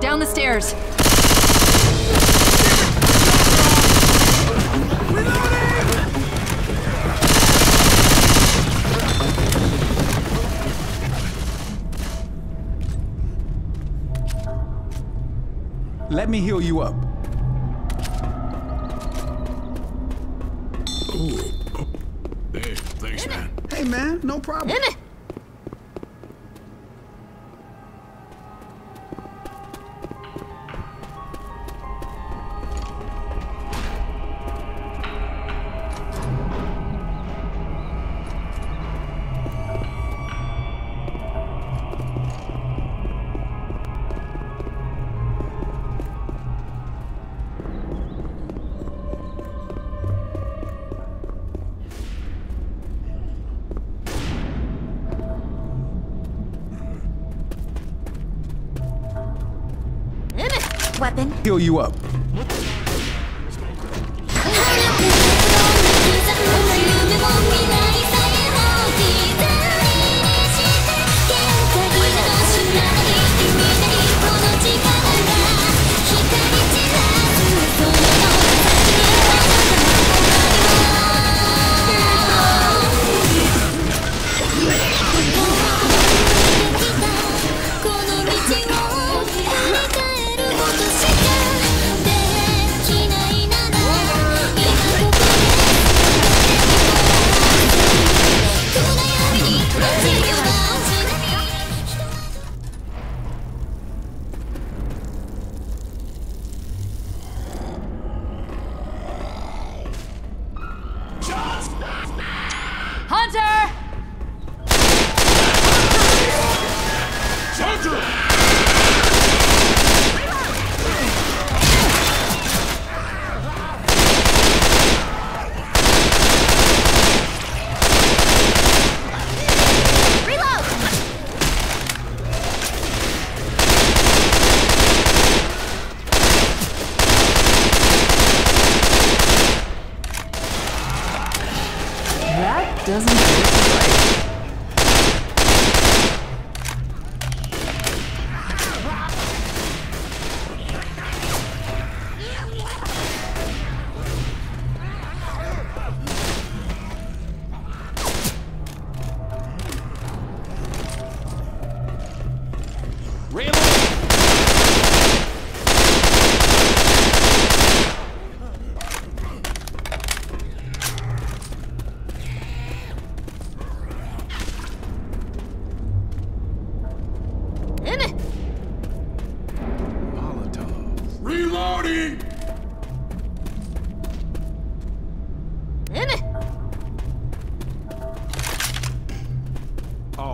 Down the stairs. Let me heal you up. Oh, oh. Hey, thanks, man. Hey, man, no problem. Weapon. Heal you up. That doesn't look right. Reloading!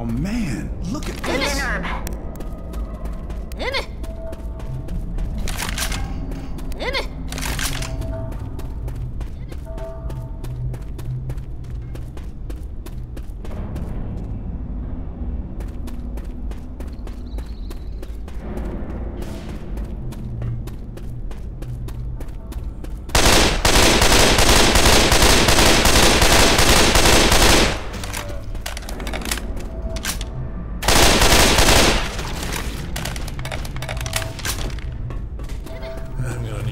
Oh, man, look at this.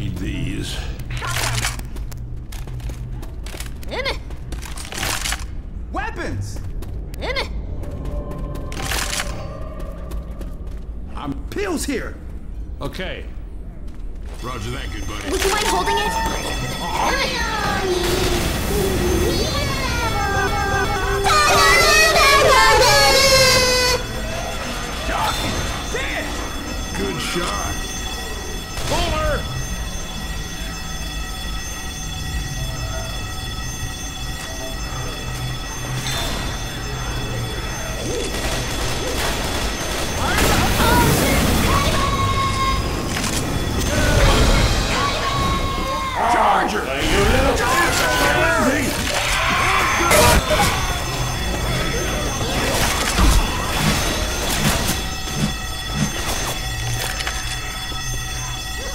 Need these. Weapons! I'm pills here. Okay. Roger that, good buddy. Would you mind holding it? Uh-huh. Good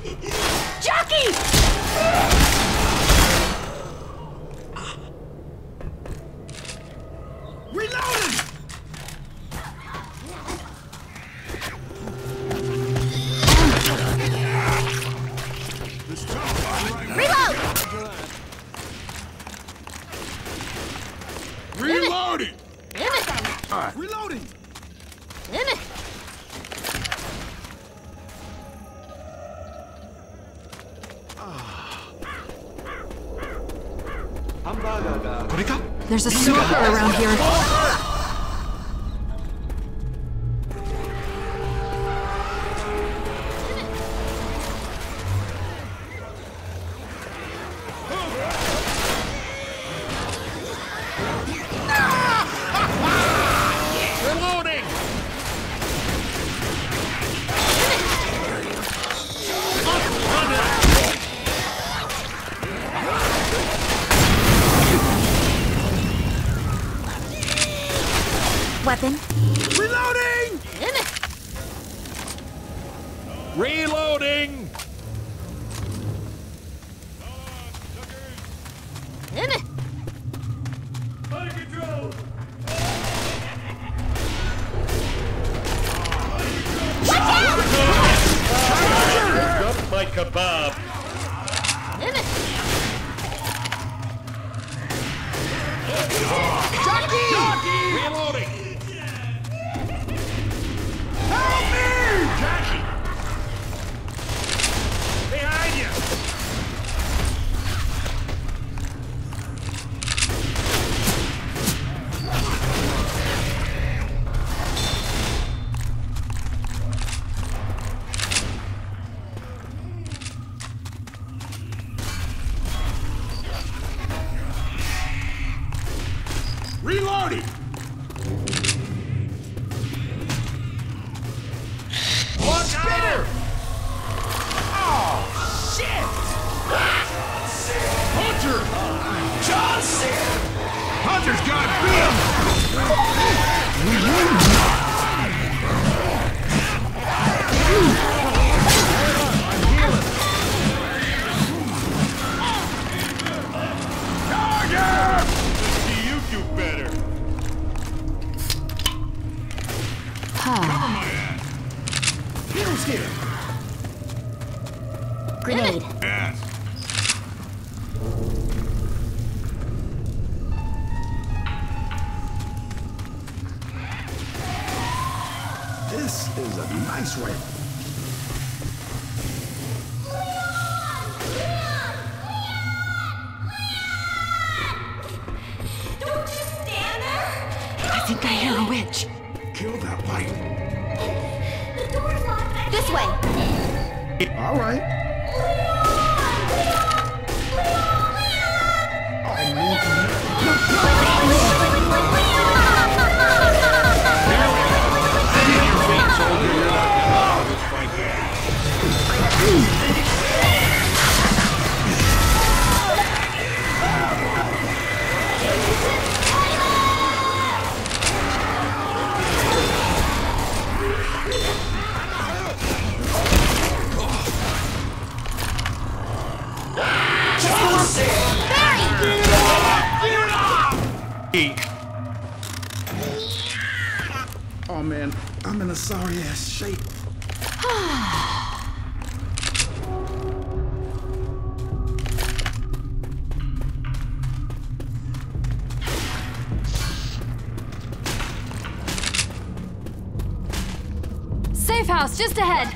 Jockey! Reloading! Reload! Reloading! Limit! Reloading! There's a smoker around here. Weapon. Reloading! Limit! Reloading! Limit! Up my kebab! Reloading! Watch out! Oh, shit! Hunter! Johnson! Hunter's got Bill! Charger! Pills here! Grenade. Ass. This is a nice rifle. I think I hear a witch. Kill that light. This way. All right. Oh man, I'm in a sorry ass shape. Safe house just ahead.